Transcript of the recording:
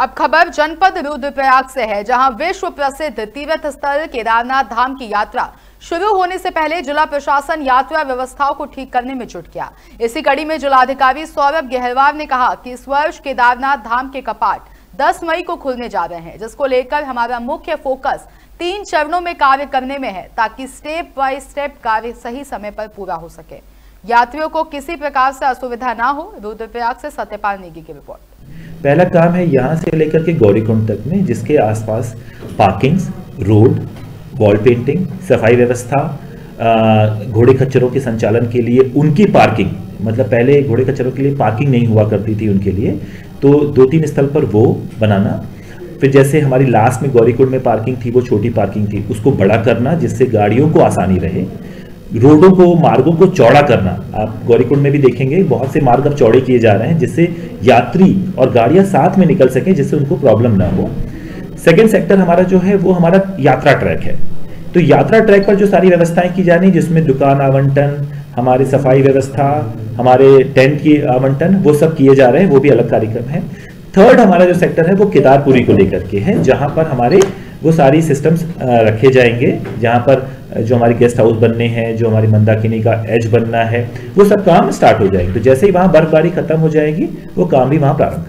अब खबर जनपद रुद्रप्रयाग से है, जहाँ विश्व प्रसिद्ध तीर्थ स्थल केदारनाथ धाम की यात्रा शुरू होने से पहले जिला प्रशासन यात्रा व्यवस्थाओं को ठीक करने में जुट गया। इसी कड़ी में जिलाधिकारी सौरभ गहरवार ने कहा कि इस वर्ष केदारनाथ धाम के कपाट 10 मई को खुलने जा रहे हैं, जिसको लेकर हमारा मुख्य फोकस तीन चरणों में कार्य करने में है, ताकि स्टेप बाय स्टेप कार्य सही समय पर पूरा हो सके। यात्रियों को किसी प्रकार से असुविधा ना हो, रुद्रप्रयाग से सत्यपाल नेगी की रिपोर्ट। पहला काम है यहाँ से लेकर के गौरीकुंड तक में, जिसके आसपास पार्किंग्स रोड वॉल पेंटिंग सफ़ाई व्यवस्था घोड़े खच्चरों के संचालन के लिए उनकी पार्किंग मतलब पहले घोड़े खच्चरों के लिए पार्किंग नहीं हुआ करती थी उनके लिए तो दो तीन स्थल पर वो बनाना। फिर जैसे हमारी लास्ट में गौरीकुंड में पार्किंग थी, वो छोटी पार्किंग थी, उसको बड़ा करना जिससे गाड़ियों को आसानी रहे। रोडों को, मार्गों को चौड़ा करना। आप गौरीकुंड में भी देखेंगे, बहुत से मार्ग अब चौड़े किए जा रहे हैं, जिससे यात्री और गाड़ियाँ साथ में निकल सकें, जिससे उनको प्रॉब्लम ना हो। सेकेंड सेक्टर हमारा जो है, वो हमारा यात्रा ट्रैक है। तो यात्रा ट्रैक पर जो सारी व्यवस्थाएँ की जा रही जिसमें दुकान आवंटन, हमारे सफ़ाई व्यवस्था, हमारे टेंट की आवंटन, वो सब किए जा रहे हैं, वो भी अलग कार्यक्रम है। थर्ड हमारा जो सेक्टर है, वो केदारपुरी को लेकर के है, जहाँ पर हमारे वो सारी सिस्टम्स रखे जाएँगे। जहाँ पर जो हमारी गेस्ट हाउस बनने हैं, जो हमारी मंदाकिनी का एज बनना है, वो सब काम स्टार्ट हो जाएँगे। तो जैसे ही वहाँ बर्फबारी खत्म हो जाएगी, वो काम भी वहाँ प्रारंभ